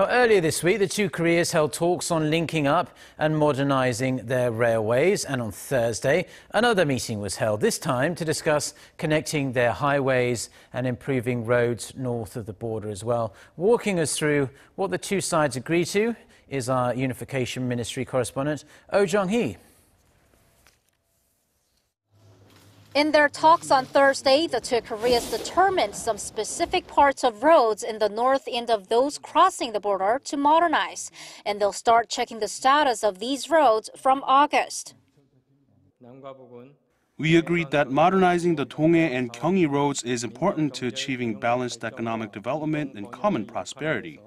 Earlier this week, the two Koreas held talks on linking up and modernizing their railways. And on Thursday, another meeting was held, this time to discuss connecting their highways and improving roads north of the border as well. Walking us through what the two sides agreed to is our Unification Ministry correspondent, Oh Jung-hee. In their talks on Thursday, the two Koreas determined some specific parts of roads in the north end of those crossing the border to modernize, and they'll start checking the status of these roads from August. We agreed that modernizing the Donghae and Gyeongui roads is important to achieving balanced economic development and common prosperity.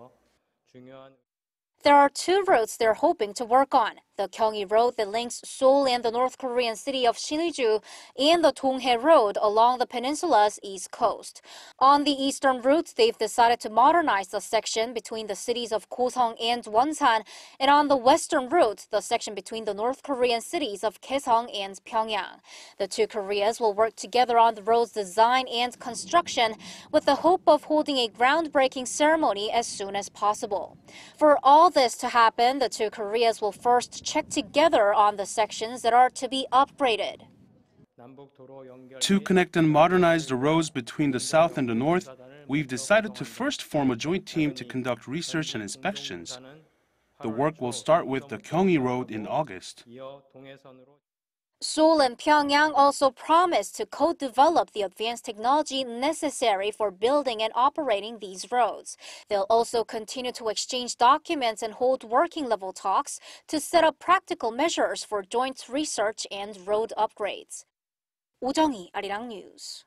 There are two roads they're hoping to work on the Gyeongui Road that links Seoul and the North Korean city of Sinuiju, and the Donghae Road along the peninsula's east coast. On the eastern route, they've decided to modernize the section between the cities of Goseong and Wonsan, and on the western route, the section between the North Korean cities of Kaesong and Pyongyang. The two Koreas will work together on the road's design and construction with the hope of holding a groundbreaking ceremony as soon as possible. For all this to happen, the two Koreas will first check together on the sections that are to be upgraded. To connect and modernize the roads between the south and the north, we've decided to first form a joint team to conduct research and inspections. The work will start with the Gyeongui Road in August. Seoul and Pyongyang also promised to co-develop the advanced technology necessary for building and operating these roads. They'll also continue to exchange documents and hold working-level talks to set up practical measures for joint research and road upgrades. Oh Jung-hee, Arirang News.